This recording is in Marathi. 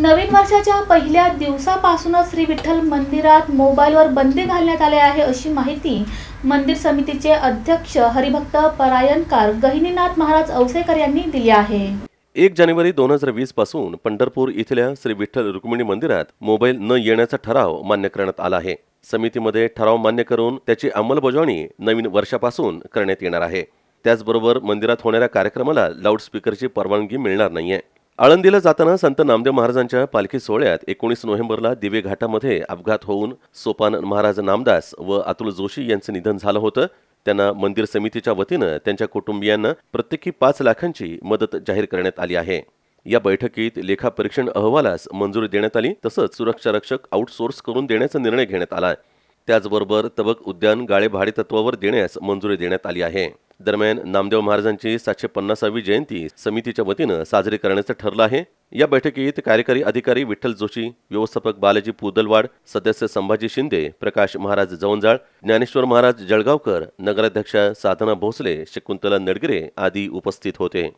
नवीन वर्षाच्या पहिल्या दिवसापासूनच श्री विठ्ठल मंदिरात मोबाईलवर बंदी घालण्यात आले आहे अशी माहिती मंदिर समितीचे अध्यक्ष हरिभक्त परायणकार गहिनीनाथ महाराज औसेकर यांनी दिली आहे. एक जानेवारी दोन हजार वीसपासून पंढरपूर इथल्या श्री विठ्ठल रुक्मिणी मंदिरात मोबाईल न येण्याचा ठराव मान्य करण्यात आला आहे. समितीमध्ये ठराव मान्य करून त्याची अंमलबजावणी नवीन वर्षापासून करण्यात येणार आहे. त्याचबरोबर मंदिरात होणाऱ्या कार्यक्रमाला लाऊडस्पीकरची परवानगी मिळणार नाहीये. आळंदीला जाताना संत नामदेव महाराजांच्या पालखी सोहळ्यात एकोणीस नोव्हेंबरला दिवे घाटामध्ये अपघात होऊन सोपान महाराज नामदास व अतुल जोशी यांचं निधन झालं होतं. त्यांना मंदिर समितीच्या वतीनं त्यांच्या कुटुंबियांना प्रत्येकी पाच लाखांची मदत जाहीर करण्यात आली आहे. या बैठकीत लेखापरीक्षण अहवालास मंजुरी देण्यात आली तसंच सुरक्षा रक्षक आउटसोर्स करून देण्याचा निर्णय घेण्यात आला. त्याचबरोबर तबक उद्यान गाळे भाडे तत्वावर देण्यास मंजुरी देण्यात आली आहे. दरम्यान नामदेव महाराजांची सातशे पन्नासावी जयंती समितीच्या वतीनं साजरी करण्याचं ठरलं आहे. या बैठकीत कार्यकारी अधिकारी विठ्ठल जोशी व्यवस्थापक बालाजी पुदलवाड सदस्य संभाजी शिंदे प्रकाश महाराज जवंजाळ ज्ञानेश्वर महाराज जळगावकर नगराध्यक्षा साधना भोसले शकुंतला नडगिरे आदी उपस्थित होते.